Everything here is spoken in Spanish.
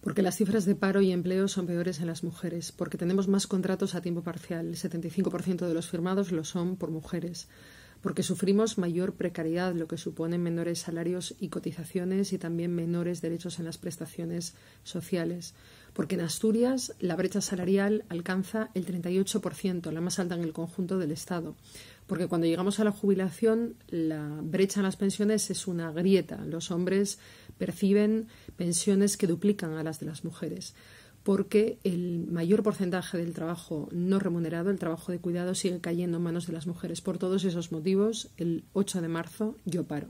Porque las cifras de paro y empleo son peores en las mujeres, porque tenemos más contratos a tiempo parcial, el 75% de los firmados lo son por mujeres, porque sufrimos mayor precariedad, lo que supone menores salarios y cotizaciones y también menores derechos en las prestaciones sociales, porque en Asturias la brecha salarial alcanza el 38%, la más alta en el conjunto del Estado, porque cuando llegamos a la jubilación la brecha en las pensiones es una grieta, los hombres perciben pensiones que duplican a las de las mujeres porque el mayor porcentaje del trabajo no remunerado, el trabajo de cuidado, sigue cayendo en manos de las mujeres. Por todos esos motivos, el 8 de marzo yo paro.